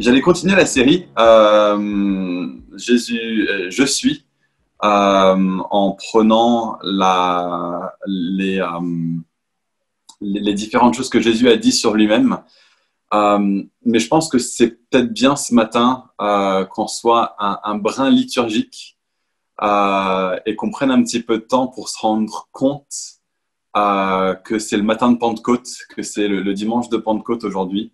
J'allais continuer la série euh, Jésus, euh, je suis, euh, en prenant la, les, les, différentes choses que Jésus a dit sur lui-même. mais je pense que c'est peut-être bien ce matin qu'on soit un, brin liturgique et qu'on prenne un petit peu de temps pour se rendre compte que c'est le matin de Pentecôte, que c'est le, dimanche de Pentecôte aujourd'hui.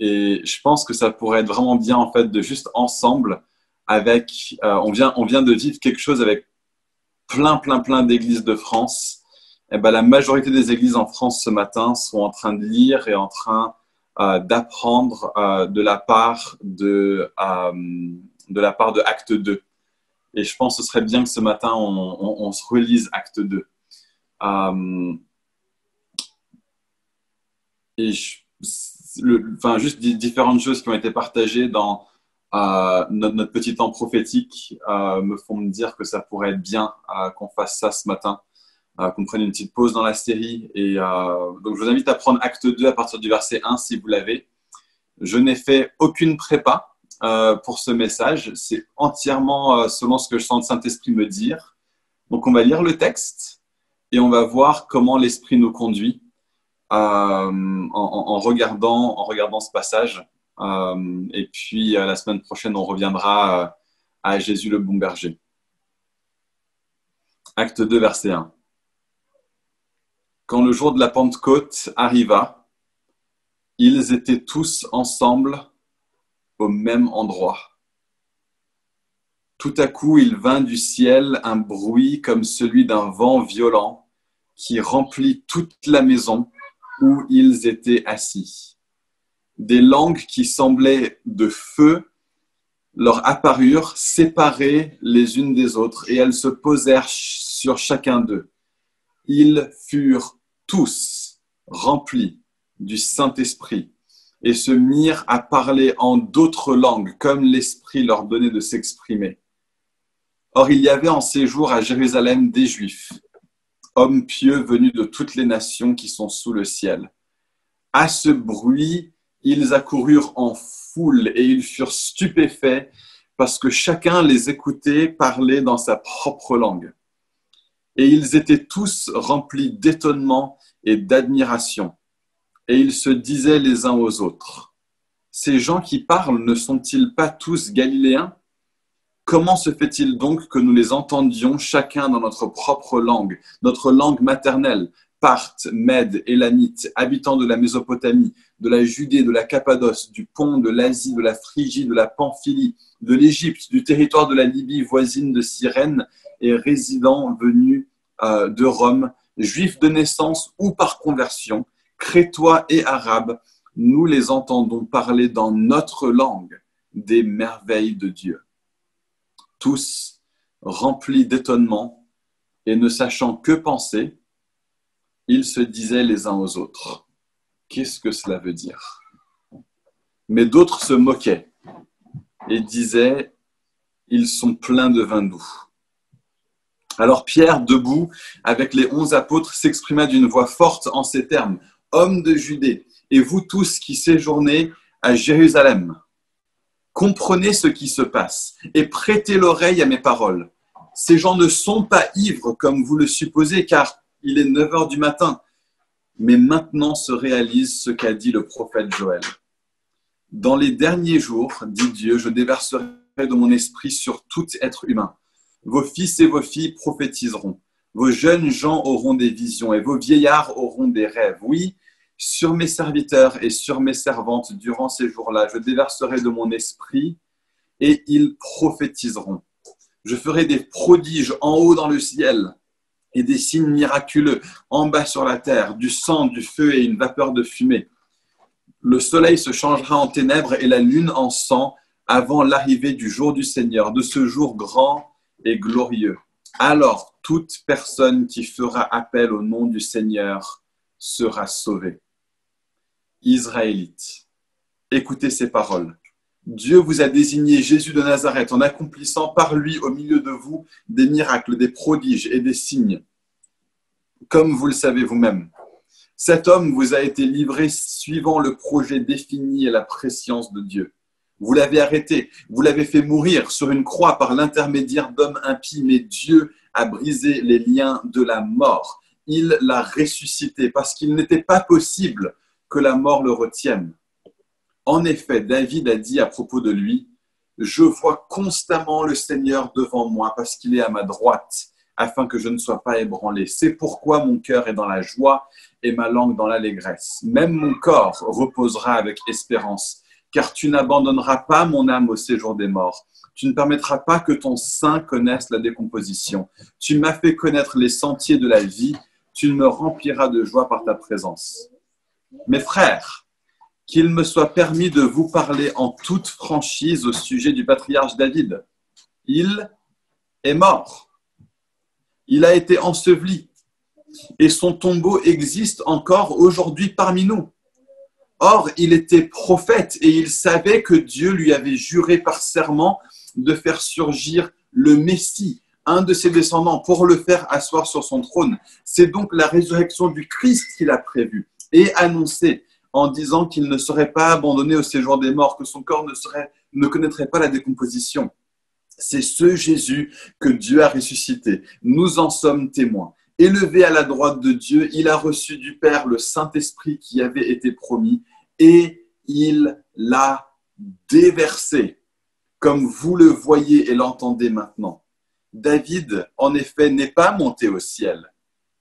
Et je pense que ça pourrait être vraiment bien, en fait, de juste ensemble, avec, euh, on, vient, on vient de vivre quelque chose avec plein, plein, plein d'églises de France. Eh ben, la majorité des églises en France ce matin sont en train de lire et en train euh, d'apprendre euh, de la part de, de la part de Acte 2. Et je pense que ce serait bien que ce matin, on, on, on se relise Acte 2. et je, enfin, juste différentes choses qui ont été partagées dans euh, notre, petit temps prophétique euh, me font me dire que ça pourrait être bien euh, qu'on fasse ça ce matin, qu'on prenne une petite pause dans la série. Et donc, je vous invite à prendre acte 2 à partir du verset 1 si vous l'avez. Je n'ai fait aucune prépa pour ce message. C'est entièrement selon ce que je sens le Saint-Esprit me dire. Donc, on va lire le texte et on va voir comment l'Esprit nous conduit euh, en, regardant, en regardant ce passage. Euh, et puis euh, la semaine prochaine, on reviendra à Jésus le bon berger. Acte 2, verset 1. Quand le jour de la Pentecôte arriva, ils étaient tous ensemble au même endroit. Tout à coup, il vint du ciel un bruit comme celui d'un vent violent qui remplit toute la maison où ils étaient assis. Des langues qui semblaient de feu leur apparurent séparées les unes des autres et elles se posèrent sur chacun d'eux. Ils furent tous remplis du Saint-Esprit et se mirent à parler en d'autres langues comme l'Esprit leur donnait de s'exprimer. Or, il y avait en séjour à Jérusalem des Juifs hommes pieux venus de toutes les nations qui sont sous le ciel. À ce bruit, ils accoururent en foule et ils furent stupéfaits parce que chacun les écoutait parler dans sa propre langue. Et ils étaient tous remplis d'étonnement et d'admiration. Et ils se disaient les uns aux autres, Ces gens qui parlent ne sont-ils pas tous galiléens? Comment se fait-il donc que nous les entendions chacun dans notre propre langue, notre langue maternelle, Parthes, Mèdes, Élamites, habitants de la Mésopotamie, de la Judée, de la Cappadoce, du Pont, de l'Asie, de la Phrygie, de la Pamphylie, de l'Égypte, du territoire de la Libye voisine de Cyrène et résidents venus euh, de Rome, juifs de naissance ou par conversion, crétois et arabes, nous les entendons parler dans notre langue des merveilles de Dieu tous remplis d'étonnement et ne sachant que penser, ils se disaient les uns aux autres, qu'est-ce que cela veut dire? Mais d'autres se moquaient et disaient, ils sont pleins de vin doux. Alors Pierre, debout, avec les onze apôtres, s'exprima d'une voix forte en ces termes, Hommes de Judée, et vous tous qui séjournez à Jérusalem, Comprenez ce qui se passe et prêtez l'oreille à mes paroles. Ces gens ne sont pas ivres comme vous le supposez, car il est 9 heures du matin. Mais maintenant se réalise ce qu'a dit le prophète Joël. Dans les derniers jours, dit Dieu, je déverserai de mon esprit sur tout être humain. Vos fils et vos filles prophétiseront. Vos jeunes gens auront des visions et vos vieillards auront des rêves. Oui, sur mes serviteurs et sur mes servantes durant ces jours-là. Je déverserai de mon esprit et ils prophétiseront. Je ferai des prodiges en haut dans le ciel et des signes miraculeux en bas sur la terre, du sang, du feu et une vapeur de fumée. Le soleil se changera en ténèbres et la lune en sang avant l'arrivée du jour du Seigneur, de ce jour grand et glorieux. Alors toute personne qui fera appel au nom du Seigneur sera sauvée. Israélites, écoutez ces paroles. Dieu vous a désigné Jésus de Nazareth en accomplissant par lui au milieu de vous des miracles, des prodiges et des signes, comme vous le savez vous-même. Cet homme vous a été livré suivant le projet défini et la préscience de Dieu. Vous l'avez arrêté, vous l'avez fait mourir sur une croix par l'intermédiaire d'hommes impies, mais Dieu a brisé les liens de la mort. Il l'a ressuscité parce qu'il n'était pas possible que la mort le retienne. En effet, David a dit à propos de lui, Je vois constamment le Seigneur devant moi parce qu'il est à ma droite, afin que je ne sois pas ébranlé. C'est pourquoi mon cœur est dans la joie et ma langue dans l'allégresse. Même mon corps reposera avec espérance, car tu n'abandonneras pas mon âme au séjour des morts. Tu ne permettras pas que ton sein connaisse la décomposition. Tu m'as fait connaître les sentiers de la vie. Tu me rempliras de joie par ta présence. Mes frères, qu'il me soit permis de vous parler en toute franchise au sujet du patriarche David. Il est mort. Il a été enseveli et son tombeau existe encore aujourd'hui parmi nous. Or, il était prophète et il savait que Dieu lui avait juré par serment de faire surgir le Messie, un de ses descendants, pour le faire asseoir sur son trône. C'est donc la résurrection du Christ qu'il a prévue et annoncé en disant qu'il ne serait pas abandonné au séjour des morts, que son corps ne, ne connaîtrait pas la décomposition. C'est ce Jésus que Dieu a ressuscité. Nous en sommes témoins. Élevé à la droite de Dieu, il a reçu du Père le Saint-Esprit qui avait été promis et il l'a déversé, comme vous le voyez et l'entendez maintenant. David, en effet, n'est pas monté au ciel,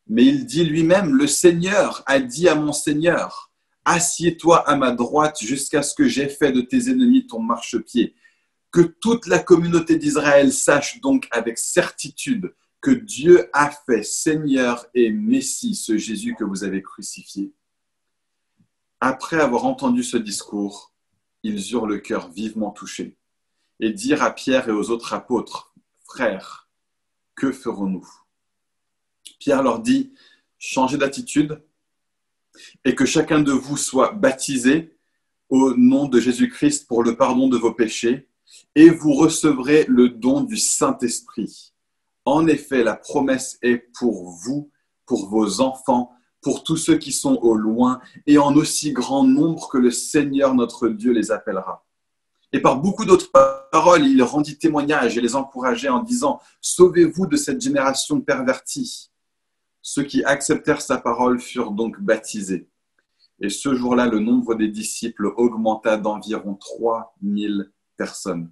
mais il dit lui-même, le Seigneur a dit à mon Seigneur, assieds-toi à ma droite jusqu'à ce que j'aie fait de tes ennemis ton marchepied. Que toute la communauté d'Israël sache donc avec certitude que Dieu a fait Seigneur et Messie ce Jésus que vous avez crucifié. Après avoir entendu ce discours, ils eurent le cœur vivement touché et dirent à Pierre et aux autres apôtres, Frères, que ferons-nous? Pierre leur dit, Changez d'attitude et que chacun de vous soit baptisé au nom de Jésus-Christ pour le pardon de vos péchés, et vous recevrez le don du Saint-Esprit. En effet, la promesse est pour vous, pour vos enfants, pour tous ceux qui sont au loin, et en aussi grand nombre que le Seigneur notre Dieu les appellera. Et par beaucoup d'autres paroles, il rendit témoignage et les encourageait en disant, Sauvez-vous de cette génération pervertie. Ceux qui acceptèrent sa parole furent donc baptisés. Et ce jour-là, le nombre des disciples augmenta d'environ 3000 personnes.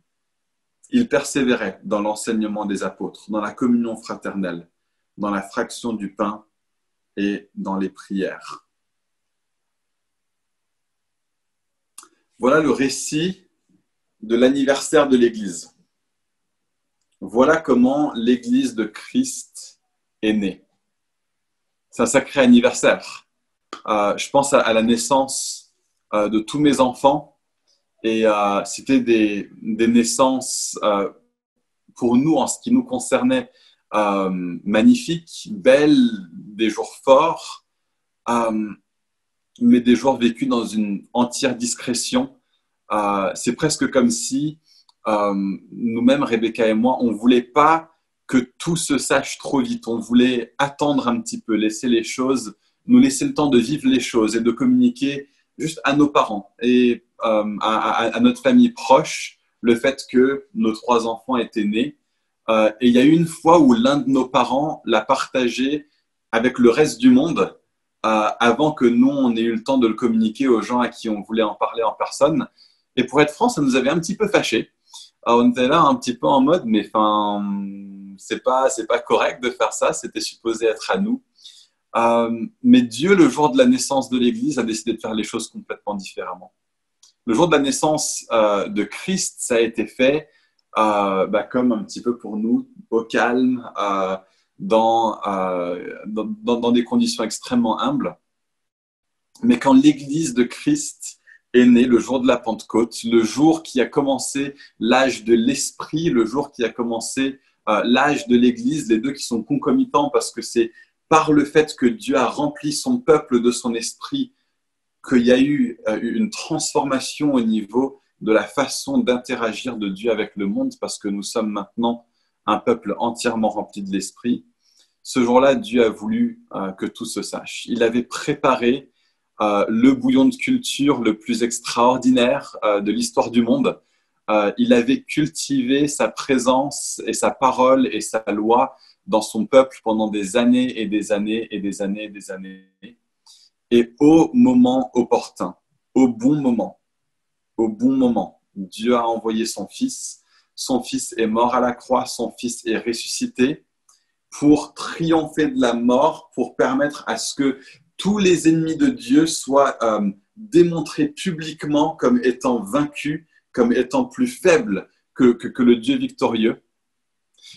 Ils persévéraient dans l'enseignement des apôtres, dans la communion fraternelle, dans la fraction du pain et dans les prières. Voilà le récit de l'anniversaire de l'Église. Voilà comment l'Église de Christ est née. C'est un sacré anniversaire. Euh, je pense à, la naissance euh, de tous mes enfants et euh, c'était des, des, naissances pour nous en ce qui nous concernait magnifiques, belles, des jours forts, mais des jours vécus dans une entière discrétion. C'est presque comme si nous-mêmes, Rebecca et moi, on ne voulait pas que tout se sache trop vite. On voulait attendre un petit peu, laisser les choses, nous laisser le temps de vivre les choses et de communiquer juste à nos parents et euh, à, notre famille proche le fait que nos trois enfants étaient nés. Euh, et il y a eu une fois où l'un de nos parents l'a partagé avec le reste du monde euh, avant que nous, on ait eu le temps de le communiquer aux gens à qui on voulait en parler en personne. Et pour être franc, ça nous avait un petit peu fâché. on était là un petit peu en mode, mais enfin, c'est pas c'est pas correct de faire ça. C'était supposé être à nous. Euh, mais Dieu, le jour de la naissance de l'Église, a décidé de faire les choses complètement différemment. Le jour de la naissance euh, de Christ, ça a été fait euh, bah, comme un petit peu pour nous, au calme, dans, dans, dans, des conditions extrêmement humbles. Mais quand l'Église de Christ est née, le jour de la Pentecôte, le jour qui a commencé l'âge de l'Esprit, le jour qui a commencé euh, l'âge de l'Église, les deux qui sont concomitants parce que c'est par le fait que Dieu a rempli son peuple de son esprit qu'il y a eu euh, une transformation au niveau de la façon d'interagir de Dieu avec le monde parce que nous sommes maintenant un peuple entièrement rempli de l'esprit. ce jour-là, Dieu a voulu euh, que tout se sache. Il avait préparé le bouillon de culture le plus extraordinaire de l'histoire du monde. Il avait cultivé sa présence et sa parole et sa loi dans son peuple pendant des années et des années et des années et des années. Et au moment opportun, au bon moment, au bon moment, Dieu a envoyé son Fils. Son Fils est mort à la croix, son Fils est ressuscité pour triompher de la mort, pour permettre à ce que tous les ennemis de Dieu soient euh, démontrés publiquement comme étant vaincus, comme étant plus faibles que, que, le Dieu victorieux.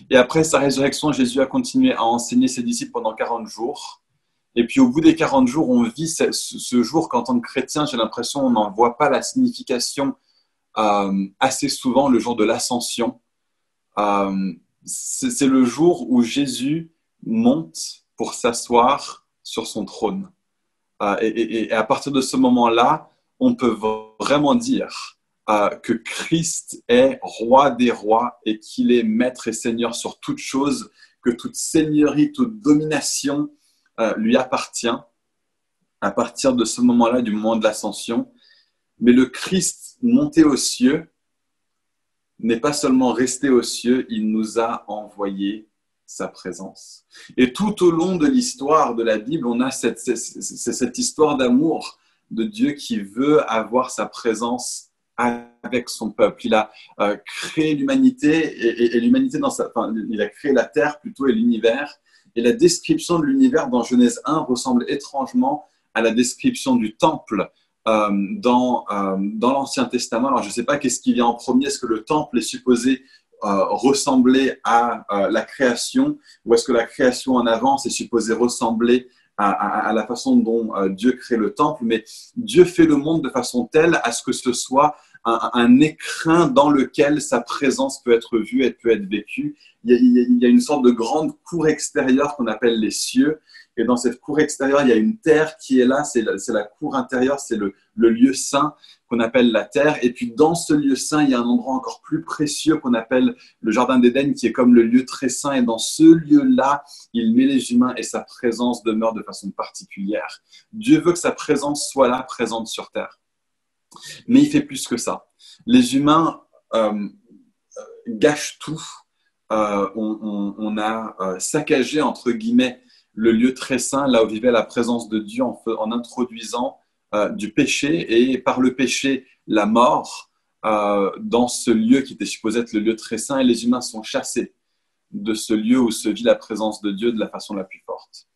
Et après sa résurrection, Jésus a continué à enseigner ses disciples pendant 40 jours. Et puis au bout des 40 jours, on vit ce, jour qu'en tant que chrétien, j'ai l'impression on n'en voit pas la signification euh, assez souvent, le jour de l'ascension. Euh, c'est le jour où Jésus monte pour s'asseoir sur son trône. Euh, et, à partir de ce moment-là, on peut vraiment dire euh, que Christ est roi des rois et qu'il est maître et seigneur sur toute chose, que toute seigneurie, toute domination euh, lui appartient à partir de ce moment-là, du moment de l'ascension. Mais le Christ monté aux cieux, n'est pas seulement resté aux cieux, il nous a envoyé sa présence. Et tout au long de l'histoire de la Bible, on a cette, cette, histoire d'amour de Dieu qui veut avoir sa présence avec son peuple. Il a euh, créé l'humanité et, l'humanité dans sa, il a créé la terre plutôt et l'univers. Et la description de l'univers dans Genèse 1 ressemble étrangement à la description du temple euh, dans, euh, dans l'Ancien Testament. Alors, je ne sais pas qu'est-ce qui vient en premier. Est-ce que le temple est supposé ressembler à la création ou est-ce que la création en avance est supposée ressembler à, la façon dont Dieu crée le temple? Mais Dieu fait le monde de façon telle à ce que ce soit un, un, écrin dans lequel sa présence peut être vue et peut être vécue. Il y, a, il y a une sorte de grande cour extérieure qu'on appelle les cieux et dans cette cour extérieure, il y a une terre qui est là, c'est la, cour intérieure, c'est le, lieu saint qu'on appelle la terre. Et puis dans ce lieu saint, il y a un endroit encore plus précieux qu'on appelle le Jardin d'Éden, qui est comme le lieu très saint. Et dans ce lieu-là, il met les humains et sa présence demeure de façon particulière. Dieu veut que sa présence soit là, présente sur terre. Mais il fait plus que ça. Les humains euh, gâchent tout. Euh, on, a euh, saccagé, entre guillemets, le lieu très saint, là où vivait la présence de Dieu en, introduisant du péché et par le péché la mort dans ce lieu qui était supposé être le lieu très saint et les humains sont chassés de ce lieu où se vit la présence de Dieu de la façon la plus forte.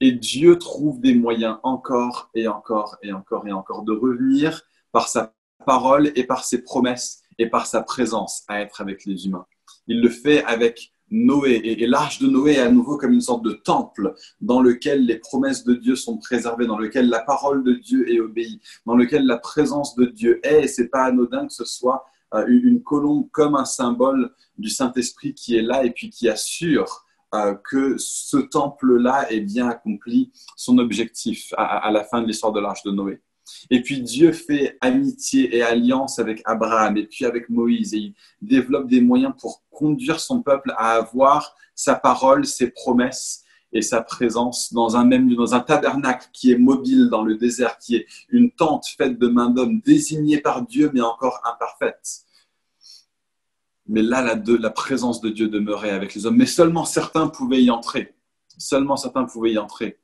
Et Dieu trouve des moyens encore et encore et encore et encore de revenir par sa parole et par ses promesses et par sa présence à être avec les humains. Il le fait avec Noé. Et, l'arche de Noé est à nouveau comme une sorte de temple dans lequel les promesses de Dieu sont préservées, dans lequel la parole de Dieu est obéie, dans lequel la présence de Dieu est. Et c'est pas anodin que ce soit euh, une colombe comme un symbole du Saint-Esprit qui est là et puis qui assure euh, que ce temple-là ait bien accompli son objectif à la fin de l'histoire de l'arche de Noé. Et puis Dieu fait amitié et alliance avec Abraham et puis avec Moïse et il développe des moyens pour conduire son peuple à avoir sa parole, ses promesses et sa présence dans un même dans un tabernacle qui est mobile dans le désert, qui est une tente faite de main d'homme désignée par Dieu mais encore imparfaite. Mais là, la, la présence de Dieu demeurait avec les hommes. Mais seulement certains pouvaient y entrer. Seulement certains pouvaient y entrer.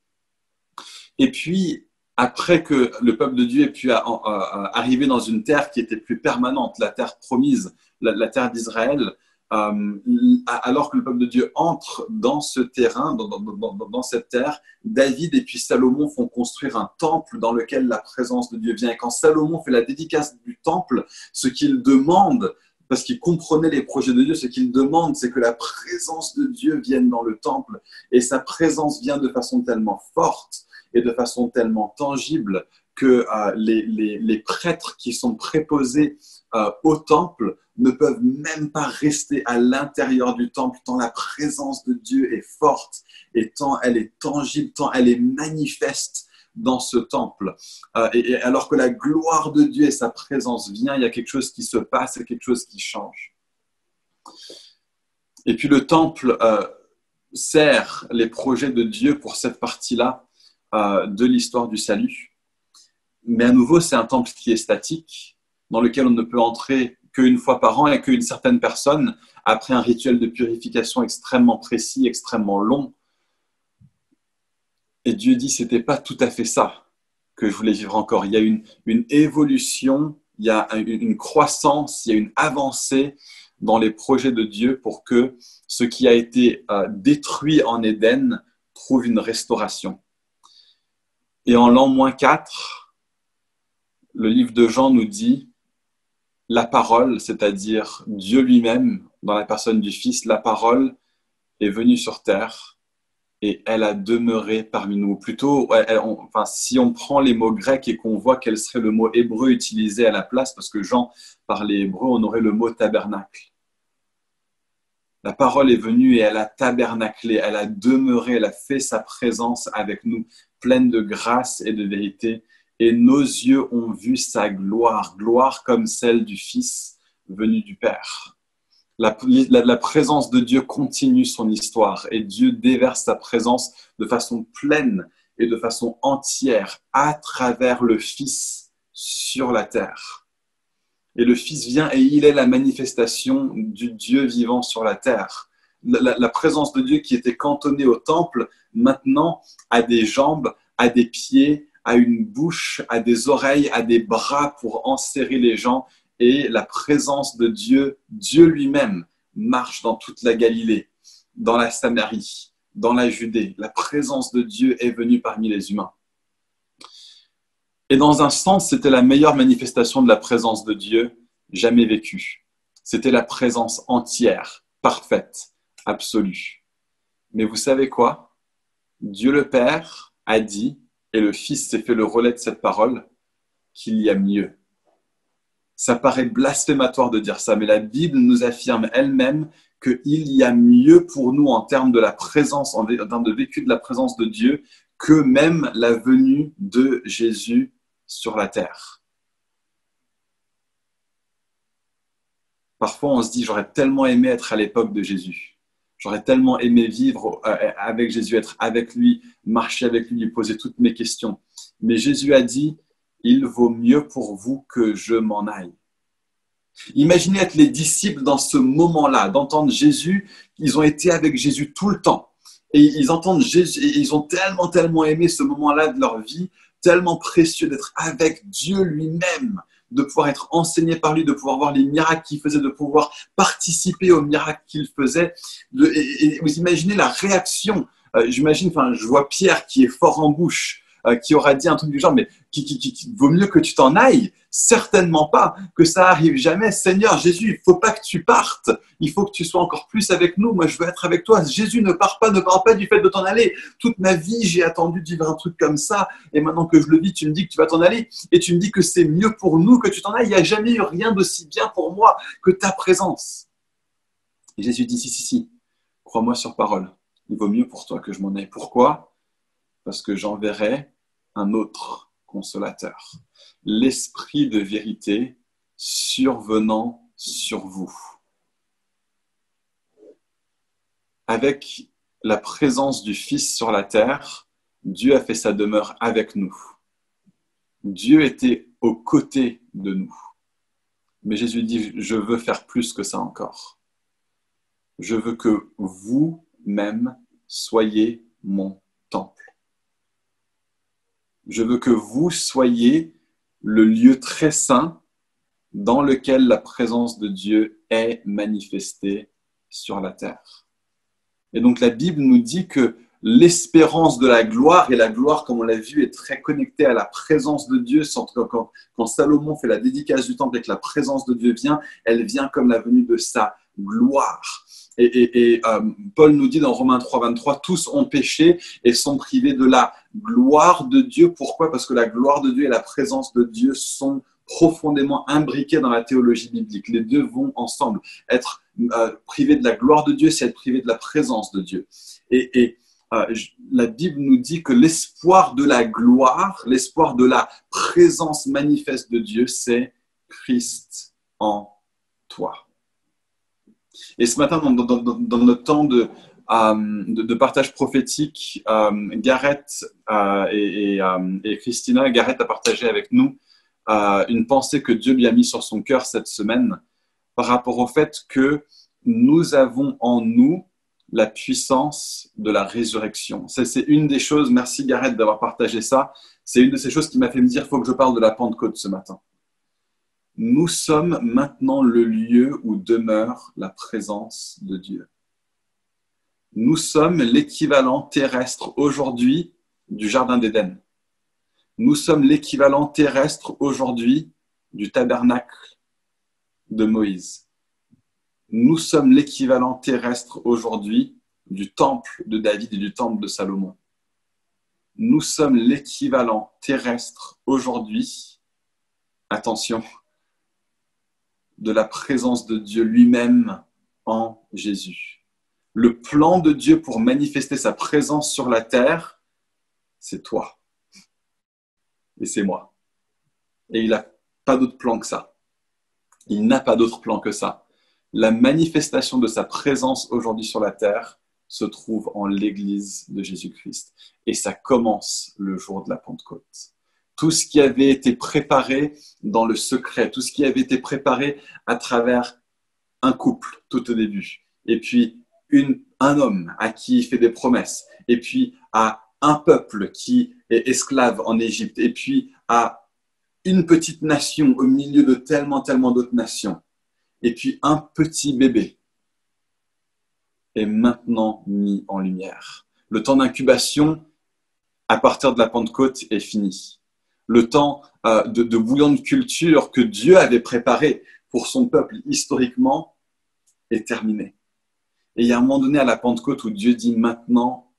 Et puis, après que le peuple de Dieu ait pu arriver dans une terre qui était plus permanente, la terre promise, la, terre d'Israël, euh, alors que le peuple de Dieu entre dans ce terrain, dans, cette terre, David et puis Salomon font construire un temple dans lequel la présence de Dieu vient. Et quand Salomon fait la dédicace du temple, ce qu'il demande, parce qu'il comprenait les projets de Dieu, ce qu'il demande, c'est que la présence de Dieu vienne dans le temple. Et sa présence vient de façon tellement forte et de façon tellement tangible que euh, les, prêtres qui sont préposés euh, au temple ne peuvent même pas rester à l'intérieur du temple tant la présence de Dieu est forte et tant elle est tangible, tant elle est manifeste dans ce temple. Euh, et, alors que la gloire de Dieu et sa présence vient, il y a quelque chose qui se passe, il quelque chose qui change. Et puis le temple sert les projets de Dieu pour cette partie-là euh, de l'histoire du salut. Mais à nouveau, c'est un temple qui est statique, dans lequel on ne peut entrer qu'une fois par an et qu'une certaine personne, après un rituel de purification extrêmement précis, extrêmement long. Et Dieu dit, c'était pas tout à fait ça que je voulais vivre encore. Il y a une, évolution, il y a une croissance, il y a une avancée dans les projets de Dieu pour que ce qui a été euh, détruit en Éden trouve une restauration. Et en l'an moins 4, le livre de Jean nous dit la parole, c'est-à-dire Dieu lui-même, dans la personne du Fils, la parole est venue sur terre et elle a demeuré parmi nous. Plutôt, enfin, si on prend les mots grecs et qu'on voit quel serait le mot hébreu utilisé à la place, parce que Jean parlait hébreu, on aurait le mot tabernacle. La parole est venue et elle a tabernaclé, elle a demeuré, elle a fait sa présence avec nous, pleine de grâce et de vérité et nos yeux ont vu sa gloire, gloire comme celle du Fils venu du Père. La, présence de Dieu continue son histoire et Dieu déverse sa présence de façon pleine et de façon entière à travers le Fils sur la terre. Et le Fils vient et il est la manifestation du Dieu vivant sur la terre. La présence de Dieu qui était cantonnée au temple, maintenant a des jambes, a des pieds, à une bouche, à des oreilles, à des bras pour enserrer les gens. Et la présence de Dieu, Dieu lui-même, marche dans toute la Galilée, dans la Samarie, dans la Judée. La présence de Dieu est venue parmi les humains. Et dans un sens, c'était la meilleure manifestation de la présence de Dieu jamais vécue. C'était la présence entière, parfaite, absolue. Mais vous savez quoi? Dieu le Père a dit et le Fils s'est fait le relais de cette parole, qu'il y a mieux. Ça paraît blasphématoire de dire ça, mais la Bible nous affirme elle-même qu'il y a mieux pour nous en termes de la présence, en termes de vécu de la présence de Dieu, que même la venue de Jésus sur la terre. Parfois, on se dit, j'aurais tellement aimé être à l'époque de Jésus. J'aurais tellement aimé vivre euh, avec Jésus, être avec lui, marcher avec lui, lui poser toutes mes questions. Mais Jésus a dit, il vaut mieux pour vous que je m'en aille. Imaginez être les disciples dans ce moment-là, d'entendre Jésus. Ils ont été avec Jésus tout le temps. Et ils et ils ont tellement, tellement aimé ce moment-là de leur vie, tellement précieux d'être avec Dieu lui-même, de pouvoir être enseigné par lui, de pouvoir voir les miracles qu'il faisait, de pouvoir participer aux miracles qu'il faisait. vous imaginez la réaction. Euh, j'imagine, enfin, je vois Pierre qui est fort en bouche, euh, qui aura dit un truc du genre, mais qui, qui, vaut mieux que tu t'en ailles? Certainement pas, que ça arrive jamais. Seigneur Jésus, il faut pas que tu partes. Il faut que tu sois encore plus avec nous. Moi, je veux être avec toi. Jésus ne part pas, ne parle pas du fait de t'en aller. Toute ma vie, j'ai attendu de vivre un truc comme ça. Et maintenant que je le vis, tu me dis que tu vas t'en aller. Et tu me dis que c'est mieux pour nous que tu t'en ailles. Il n'y a jamais eu rien d'aussi bien pour moi que ta présence. Et Jésus dit, si, si, si, crois-moi sur parole. Il vaut mieux pour toi que je m'en aille. Pourquoi? Parce que j'enverrai un autre consolateur, l'esprit de vérité survenant sur vous. Avec la présence du Fils sur la terre, Dieu a fait sa demeure avec nous. Dieu était aux côtés de nous. Mais Jésus dit, je veux faire plus que ça encore. Je veux que vous-même soyez mon. Je veux que vous soyez le lieu très saint dans lequel la présence de Dieu est manifestée sur la terre. Et donc la Bible nous dit que l'espérance de la gloire, et la gloire, comme on l'a vu, est très connectée à la présence de Dieu. Quand, Salomon fait la dédicace du temple et que la présence de Dieu vient, elle vient comme la venue de sa gloire. Et, euh, Paul nous dit dans Romains 3, 23, tous ont péché et sont privés de la gloire de Dieu. Pourquoi? Parce que la gloire de Dieu et la présence de Dieu sont profondément imbriqués dans la théologie biblique. Les deux vont ensemble. Être euh, privé de la gloire de Dieu, c'est être privé de la présence de Dieu. Et, euh, la Bible nous dit que l'espoir de la gloire, l'espoir de la présence manifeste de Dieu, c'est Christ en toi. Et ce matin, dans, notre temps de, euh, partage prophétique, euh, Gareth et, et, Christina, Gareth a partagé avec nous une pensée que Dieu lui a mise sur son cœur cette semaine par rapport au fait que nous avons en nous la puissance de la résurrection. C'est une des choses, merci Gareth d'avoir partagé ça, c'est une de ces choses qui m'a fait me dire, il faut que je parle de la Pentecôte ce matin. Nous sommes maintenant le lieu où demeure la présence de Dieu. Nous sommes l'équivalent terrestre aujourd'hui du Jardin d'Éden. Nous sommes l'équivalent terrestre aujourd'hui du tabernacle de Moïse. Nous sommes l'équivalent terrestre aujourd'hui du temple de David et du temple de Salomon. Nous sommes l'équivalent terrestre aujourd'hui, attention, de la présence de Dieu lui-même en Jésus. Le plan de Dieu pour manifester sa présence sur la terre, c'est toi. Et c'est moi. Et il n'a pas d'autre plan que ça. Il n'a pas d'autre plan que ça. La manifestation de sa présence aujourd'hui sur la terre se trouve en l'Église de Jésus-Christ. Et ça commence le jour de la Pentecôte. Tout ce qui avait été préparé dans le secret, tout ce qui avait été préparé à travers un couple tout au début, et puis un homme à qui il fait des promesses, et puis à un peuple qui est esclave en Égypte, et puis à une petite nation au milieu de tellement, tellement d'autres nations, et puis un petit bébé est maintenant mis en lumière. Le temps d'incubation à partir de la Pentecôte est fini. Le temps euh, de, de bouillon de culture que Dieu avait préparé pour son peuple historiquement est terminé. Et il y a un moment donné à la Pentecôte où Dieu dit maintenant,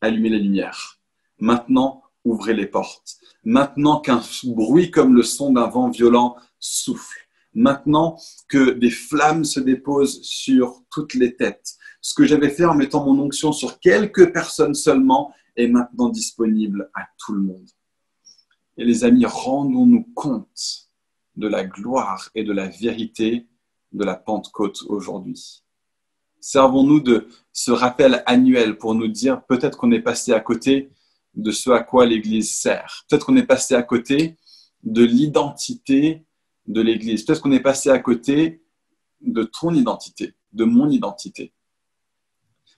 allumez les lumières. Maintenant, ouvrez les portes. Maintenant qu'un bruit comme le son d'un vent violent souffle. Maintenant que des flammes se déposent sur toutes les têtes. Ce que j'avais fait en mettant mon onction sur quelques personnes seulement est maintenant disponible à tout le monde. Et les amis, rendons-nous compte de la gloire et de la vérité de la Pentecôte aujourd'hui. Servons-nous de ce rappel annuel pour nous dire peut-être qu'on est passé à côté de ce à quoi l'Église sert. Peut-être qu'on est passé à côté de l'identité de l'Église. Peut-être qu'on est passé à côté de ton identité, de mon identité.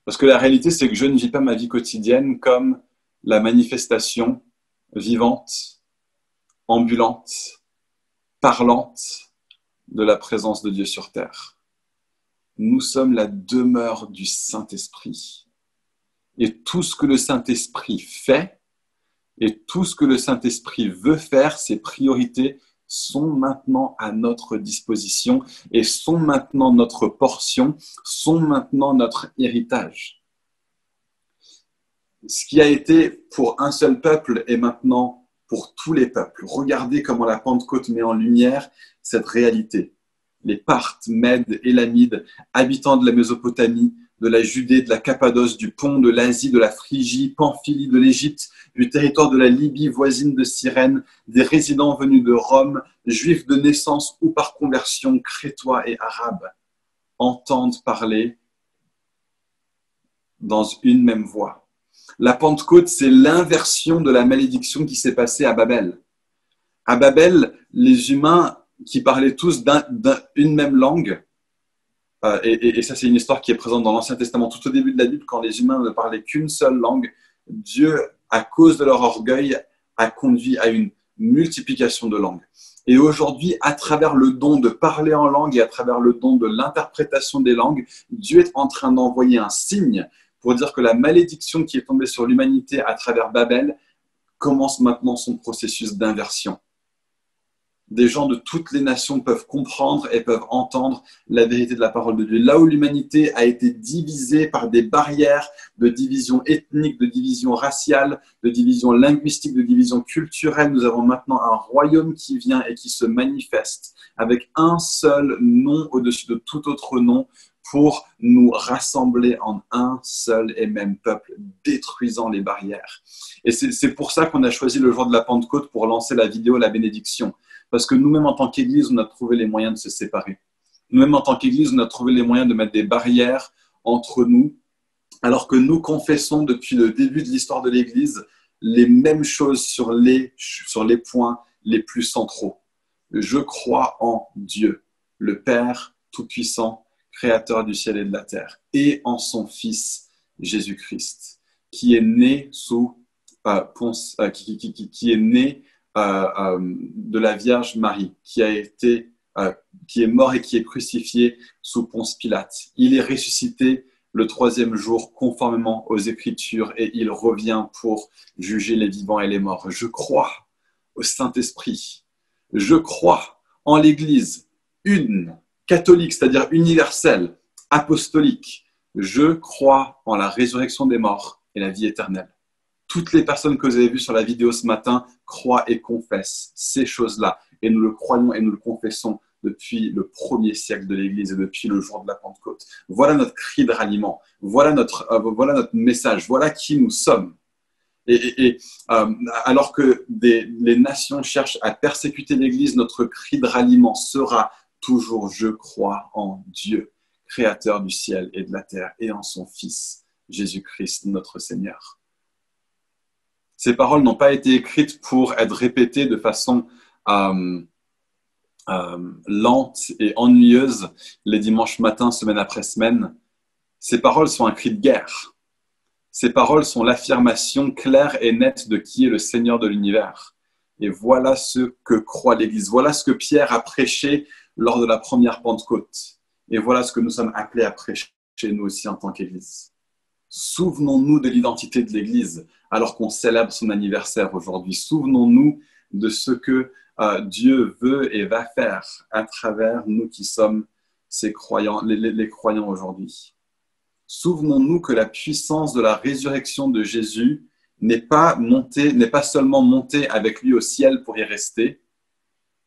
Parce que la réalité, c'est que je ne vis pas ma vie quotidienne comme la manifestation vivante, ambulante, parlante de la présence de Dieu sur terre nous sommes la demeure du Saint-Esprit. Et tout ce que le Saint-Esprit fait, et tout ce que le Saint-Esprit veut faire, ses priorités sont maintenant à notre disposition et sont maintenant notre portion, sont maintenant notre héritage. Ce qui a été pour un seul peuple est maintenant pour tous les peuples. Regardez comment la Pentecôte met en lumière cette réalité les Parthes, Mèdes, Élamides, habitants de la Mésopotamie, de la Judée, de la Cappadoce, du Pont, de l'Asie, de la Phrygie, Pamphylie, de l'Égypte, du territoire de la Libye voisine de Cyrène, des résidents venus de Rome, juifs de naissance ou par conversion, crétois et arabes, entendent parler dans une même voix. La Pentecôte, c'est l'inversion de la malédiction qui s'est passée à Babel. À Babel, les humains qui parlaient tous d'une même langue. Euh, et, ça, c'est une histoire qui est présente dans l'Ancien Testament. Tout au début de la Bible, quand les humains ne parlaient qu'une seule langue, Dieu, à cause de leur orgueil, a conduit à une multiplication de langues. Et aujourd'hui, à travers le don de parler en langue et à travers le don de l'interprétation des langues, Dieu est en train d'envoyer un signe dire que la malédiction qui est tombée sur l'humanité à travers Babel commence maintenant son processus d'inversion des gens de toutes les nations peuvent comprendre et peuvent entendre la vérité de la parole de Dieu. Là où l'humanité a été divisée par des barrières de division ethnique, de division raciale, de division linguistique, de division culturelle, nous avons maintenant un royaume qui vient et qui se manifeste avec un seul nom au-dessus de tout autre nom pour nous rassembler en un seul et même peuple, détruisant les barrières. Et c'est pour ça qu'on a choisi le jour de la Pentecôte pour lancer la vidéo La bénédiction parce que nous-mêmes, en tant qu'Église, on a trouvé les moyens de se séparer. Nous-mêmes, en tant qu'Église, on a trouvé les moyens de mettre des barrières entre nous alors que nous confessons depuis le début de l'histoire de l'Église les mêmes choses sur les, sur les points les plus centraux. Je crois en Dieu, le Père Tout-Puissant, Créateur du ciel et de la terre, et en son Fils Jésus-Christ, qui est né sous euh, euh, qui, est né euh, de la Vierge Marie, qui a été, qui est mort et qui est crucifié sous Ponce Pilate. Il est ressuscité le troisième jour conformément aux Écritures et il revient pour juger les vivants et les morts. Je crois au Saint-Esprit. Je crois en l'Église, une, catholique, c'est-à-dire universelle, apostolique. Je crois en la résurrection des morts et la vie éternelle. Toutes les personnes que vous avez vues sur la vidéo ce matin croient et confessent ces choses-là. Et nous le croyons et nous le confessons depuis le premier siècle de l'Église et depuis le jour de la Pentecôte. Voilà notre cri de ralliement. Voilà notre, euh, message. Voilà qui nous sommes. Et, euh, alors que les nations cherchent à persécuter l'Église, notre cri de ralliement sera toujours je crois en Dieu, créateur du ciel et de la terre, et en son Fils, Jésus-Christ, notre Seigneur. Ces paroles n'ont pas été écrites pour être répétées de façon euh, euh, lente et ennuyeuse les dimanches matins, semaine après semaine. Ces paroles sont un cri de guerre. Ces paroles sont l'affirmation claire et nette de qui est le Seigneur de l'univers. Et voilà ce que croit l'Église. Voilà ce que Pierre a prêché lors de la première Pentecôte. Et voilà ce que nous sommes appelés à prêcher nous aussi en tant qu'Église. Souvenons-nous de l'identité de l'Église alors qu'on célèbre son anniversaire aujourd'hui. Souvenons-nous de ce que euh, Dieu veut et va faire à travers nous qui sommes croyants, les croyants aujourd'hui. Souvenons-nous que la puissance de la résurrection de Jésus n'est pas seulement montée avec lui au ciel pour y rester.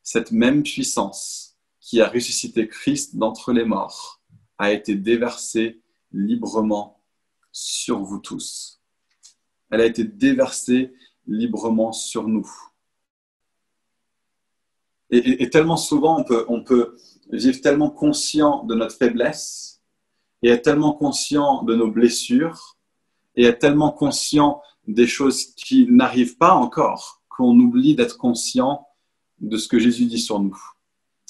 Cette même puissance qui a ressuscité Christ d'entre les morts, a été déversée librement sur vous tous. Elle a été déversée librement sur nous. Et, tellement souvent, on peut, on peut vivre tellement conscient de notre faiblesse et être tellement conscient de nos blessures et être tellement conscient des choses qui n'arrivent pas encore qu'on oublie d'être conscient de ce que Jésus dit sur nous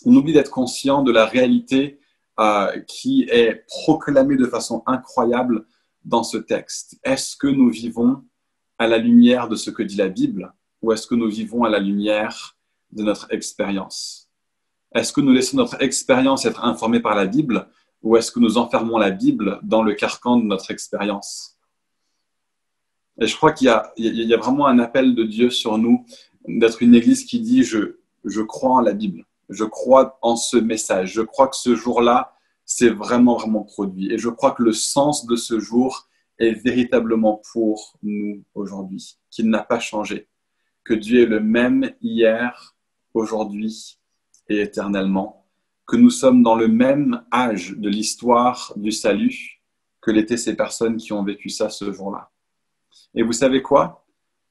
on oublie d'être conscient de la réalité euh, qui est proclamée de façon incroyable dans ce texte. Est-ce que nous vivons à la lumière de ce que dit la Bible ou est-ce que nous vivons à la lumière de notre expérience? Est-ce que nous laissons notre expérience être informée par la Bible ou est-ce que nous enfermons la Bible dans le carcan de notre expérience? Et je crois qu'il y, y, a vraiment un appel de Dieu sur nous d'être une église qui dit je, je crois en la Bible je crois en ce message. Je crois que ce jour-là, c'est vraiment, vraiment produit. Et je crois que le sens de ce jour est véritablement pour nous aujourd'hui, qu'il n'a pas changé, que Dieu est le même hier, aujourd'hui et éternellement, que nous sommes dans le même âge de l'histoire du salut que l'étaient ces personnes qui ont vécu ça ce jour-là. Et vous savez quoi?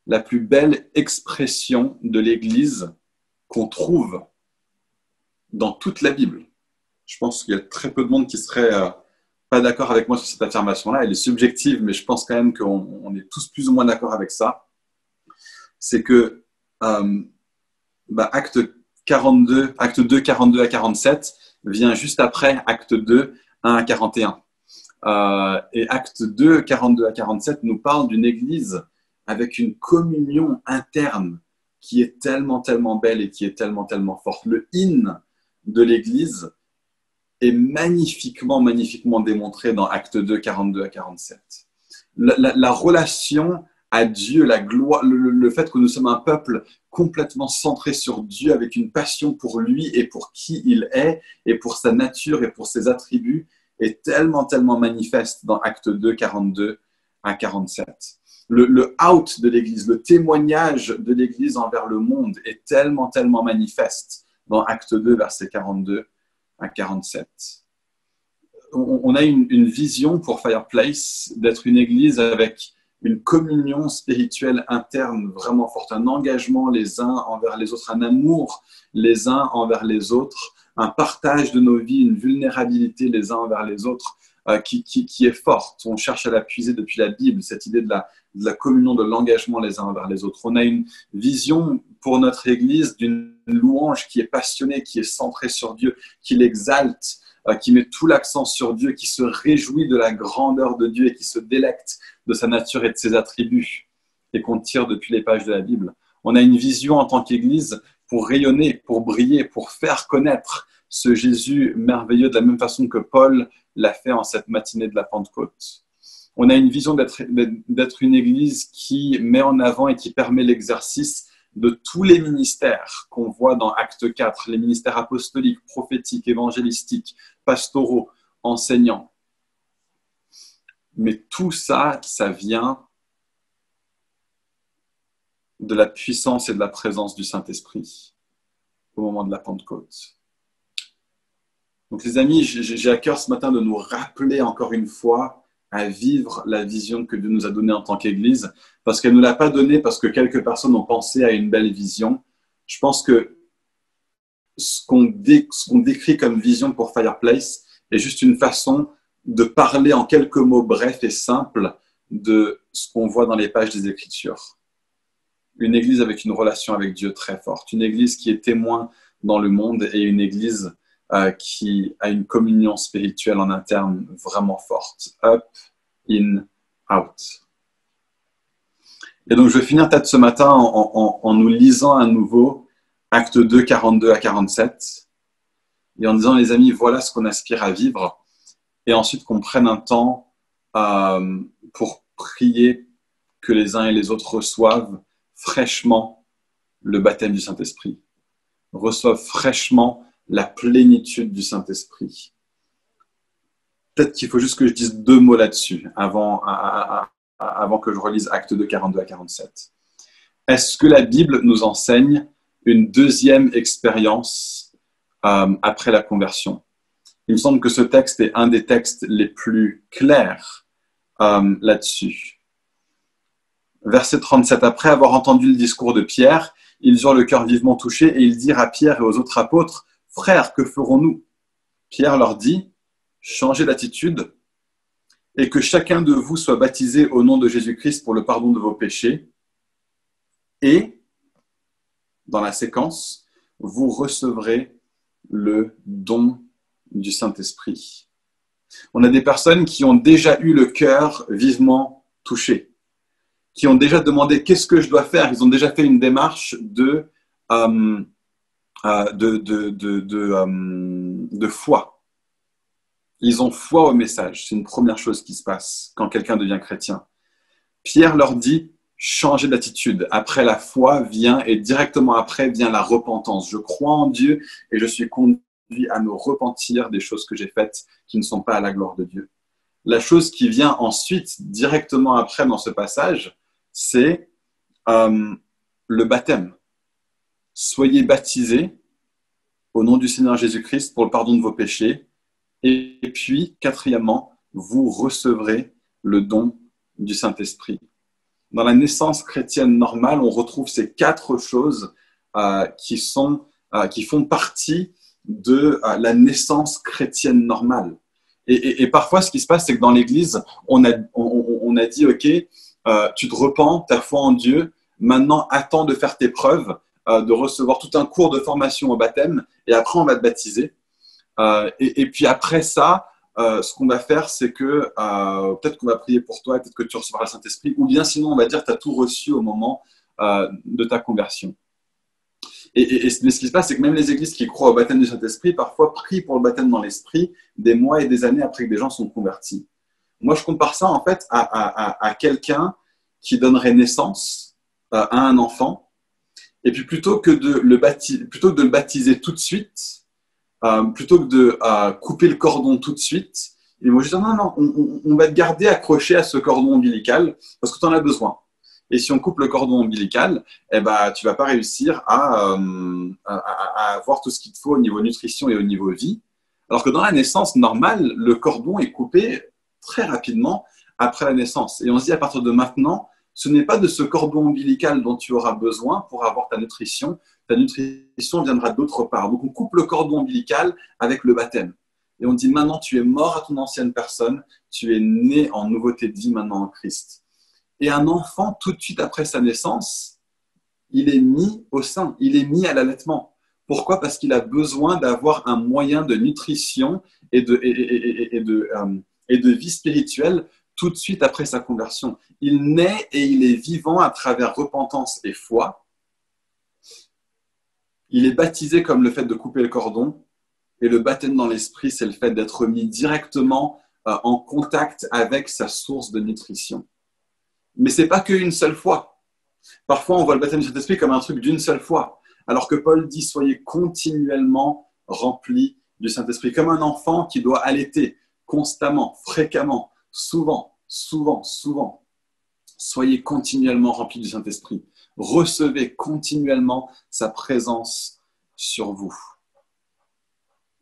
La plus belle expression de l'Église qu'on trouve dans toute la Bible. Je pense qu'il y a très peu de monde qui serait euh, pas d'accord avec moi sur cette affirmation-là. Elle est subjective, mais je pense quand même qu'on est tous plus ou moins d'accord avec ça. C'est que euh, bah, acte 42, acte 2, 42 à 47 vient juste après acte 2, 1 à 41. Euh, et acte 2, 42 à 47 nous parle d'une église avec une communion interne qui est tellement, tellement belle et qui est tellement, tellement forte. Le in de l'Église est magnifiquement, magnifiquement démontré dans Acte 2, 42 à 47. La, relation à Dieu, la gloire, le, fait que nous sommes un peuple complètement centré sur Dieu, avec une passion pour lui et pour qui il est, et pour sa nature et pour ses attributs, est tellement, tellement manifeste dans Acte 2, 42 à 47. Le, le out de l'Église, le témoignage de l'Église envers le monde est tellement, tellement manifeste dans Acte 2, versets 42 à 47. On, a une, vision pour Fireplace d'être une église avec une communion spirituelle interne vraiment forte, un engagement les uns envers les autres, un amour les uns envers les autres, un partage de nos vies, une vulnérabilité les uns envers les autres, qui, qui, est forte. On cherche à la puiser depuis la Bible, cette idée de la, de la communion, de l'engagement les uns envers les autres. On a une vision pour notre Église d'une louange qui est passionnée, qui est centrée sur Dieu, qui l'exalte, euh, qui met tout l'accent sur Dieu, qui se réjouit de la grandeur de Dieu et qui se délecte de sa nature et de ses attributs, et qu'on tire depuis les pages de la Bible. On a une vision en tant qu'Église pour rayonner, pour briller, pour faire connaître ce Jésus merveilleux de la même façon que Paul l'a fait en cette matinée de la Pentecôte. On a une vision d'être une Église qui met en avant et qui permet l'exercice de tous les ministères qu'on voit dans Acte 4, les ministères apostoliques, prophétiques, évangélistiques, pastoraux, enseignants. Mais tout ça, ça vient de la puissance et de la présence du Saint-Esprit au moment de la Pentecôte. Donc les amis, j'ai à cœur ce matin de nous rappeler encore une fois à vivre la vision que Dieu nous a donnée en tant qu'Église, parce qu'elle ne l'a pas donnée parce que quelques personnes ont pensé à une belle vision. Je pense que ce qu'on décrit comme vision pour Fireplace est juste une façon de parler en quelques mots brefs et simples de ce qu'on voit dans les pages des Écritures. Une Église avec une relation avec Dieu très forte, une Église qui est témoin dans le monde et une Église euh, qui a une communion spirituelle en interne vraiment forte. Up, in, out. Et donc, je vais finir peut-être ce matin en, nous lisant à nouveau Acte 2, 42 à 47, et en disant, les amis, voilà ce qu'on aspire à vivre, et ensuite qu'on prenne un temps euh, pour prier que les uns et les autres reçoivent fraîchement le baptême du Saint-Esprit, reçoivent fraîchement la plénitude du Saint-Esprit. Peut-être qu'il faut juste que je dise deux mots là-dessus avant, avant que je relise Acte 2, 42 à 47. Est-ce que la Bible nous enseigne une deuxième expérience euh, après la conversion? Il me semble que ce texte est un des textes les plus clairs euh, là-dessus. Verset 37. Après avoir entendu le discours de Pierre, ils eurent le cœur vivement touché et ils dirent à Pierre et aux autres apôtres Frères, que ferons-nous? Pierre leur dit, changez d'attitude et que chacun de vous soit baptisé au nom de Jésus-Christ pour le pardon de vos péchés. Et, dans la séquence, vous recevrez le don du Saint-Esprit. On a des personnes qui ont déjà eu le cœur vivement touché, qui ont déjà demandé qu'est-ce que je dois faire? Ils ont déjà fait une démarche de euh, de, de, de, euh, de, foi. Ils ont foi au message. C'est une première chose qui se passe quand quelqu'un devient chrétien. Pierre leur dit, changez d'attitude. Après la foi vient et directement après vient la repentance. Je crois en Dieu et je suis conduit à me repentir des choses que j'ai faites qui ne sont pas à la gloire de Dieu. La chose qui vient ensuite, directement après dans ce passage, c'est euh, le baptême soyez baptisés au nom du Seigneur Jésus-Christ pour le pardon de vos péchés. Et puis, quatrièmement, vous recevrez le don du Saint-Esprit. Dans la naissance chrétienne normale, on retrouve ces quatre choses euh, qui, sont, euh, qui font partie de euh, la naissance chrétienne normale. Et, parfois, ce qui se passe, c'est que dans l'Église, on a, on a dit, OK, tu te repens, ta foi en Dieu, maintenant attends de faire tes preuves euh, de recevoir tout un cours de formation au baptême et après on va te baptiser. Euh, et, puis après ça, euh, ce qu'on va faire, c'est que peut-être qu'on va prier pour toi, peut-être que tu recevras le Saint-Esprit, ou bien sinon on va dire tu as tout reçu au moment de ta conversion. Et, ce qui se passe, c'est que même les églises qui croient au baptême du Saint-Esprit, parfois prient pour le baptême dans l'Esprit des mois et des années après que des gens sont convertis. Moi, je compare ça en fait à, à quelqu'un qui donnerait naissance à un enfant et puis plutôt que de le baptiser, plutôt que de le baptiser tout de suite, euh, plutôt que de euh, couper le cordon tout de suite, ils vont juste dire non, non, on, on, va te garder accroché à ce cordon ombilical parce que tu en as besoin. Et si on coupe le cordon ombilical, eh ben, tu vas pas réussir à, euh, à, à, avoir tout ce qu'il te faut au niveau nutrition et au niveau vie. Alors que dans la naissance normale, le cordon est coupé très rapidement après la naissance. Et on se dit à partir de maintenant, ce n'est pas de ce cordon ombilical dont tu auras besoin pour avoir ta nutrition. Ta nutrition viendra d'autre part. Donc on coupe le cordon ombilical avec le baptême. Et on dit maintenant, tu es mort à ton ancienne personne, tu es né en nouveauté de vie maintenant en Christ. Et un enfant, tout de suite après sa naissance, il est mis au sein, il est mis à l'allaitement. Pourquoi? Parce qu'il a besoin d'avoir un moyen de nutrition et de, et, de, euh, et de vie spirituelle tout de suite après sa conversion. Il naît et il est vivant à travers repentance et foi. Il est baptisé comme le fait de couper le cordon. Et le baptême dans l'esprit, c'est le fait d'être mis directement euh, en contact avec sa source de nutrition. Mais c'est pas qu'une seule fois. Parfois, on voit le baptême du Saint-Esprit comme un truc d'une seule fois, alors que Paul dit soyez continuellement remplis du Saint-Esprit, comme un enfant qui doit allaiter constamment, fréquemment, souvent, souvent, souvent. Soyez continuellement remplis du Saint-Esprit. Recevez continuellement sa présence sur vous.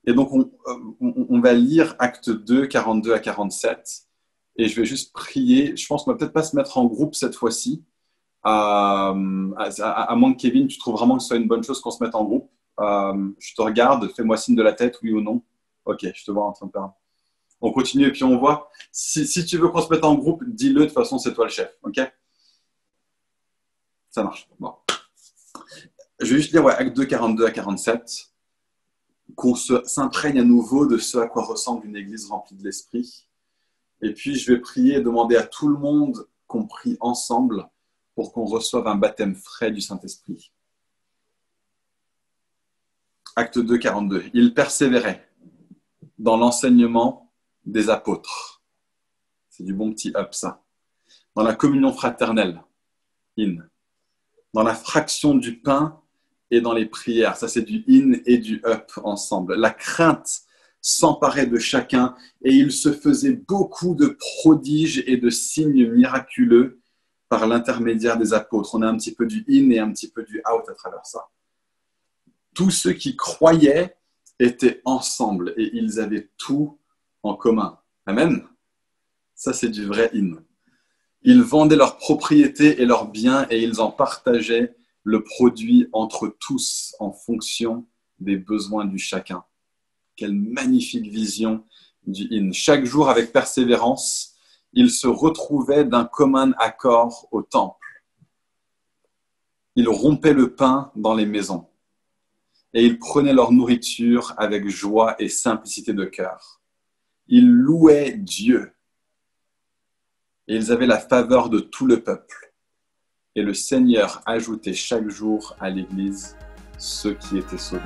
Et donc, on, va lire Acte 2, 42 à 47. Et je vais juste prier. Je pense qu'on va peut-être pas se mettre en groupe cette fois-ci. Euh, à, moins que Kevin, tu trouves vraiment que ce soit une bonne chose qu'on se mette en groupe. Euh, je te regarde, fais-moi signe de la tête, oui ou non. Ok, je te vois en train de parler. On continue et puis on voit. Si, tu veux qu'on se mette en groupe, dis-le, de toute façon, c'est toi le chef. Ok? Ça marche. Bon. Je vais juste lire ouais, Acte 2, 42 à 47 qu'on s'imprègne à nouveau de ce à quoi ressemble une église remplie de l'esprit. Et puis, je vais prier et demander à tout le monde qu'on prie ensemble pour qu'on reçoive un baptême frais du Saint-Esprit. Acte 2, 42. Il persévérait dans l'enseignement des apôtres. C'est du bon petit up, ça. Dans la communion fraternelle. In. Dans la fraction du pain et dans les prières. Ça, c'est du in et du up ensemble. La crainte s'emparait de chacun et il se faisait beaucoup de prodiges et de signes miraculeux par l'intermédiaire des apôtres. On a un petit peu du in et un petit peu du out à travers ça. Tous ceux qui croyaient étaient ensemble et ils avaient tout en commun. Amen. Ça, c'est du vrai in. Ils vendaient leurs propriétés et leurs biens et ils en partageaient le produit entre tous en fonction des besoins du chacun. Quelle magnifique vision du in. Chaque jour, avec persévérance, ils se retrouvaient d'un commun accord au temple. Ils rompaient le pain dans les maisons et ils prenaient leur nourriture avec joie et simplicité de cœur. Ils louaient Dieu et ils avaient la faveur de tout le peuple et le Seigneur ajoutait chaque jour à l'Église ceux qui étaient sauvés.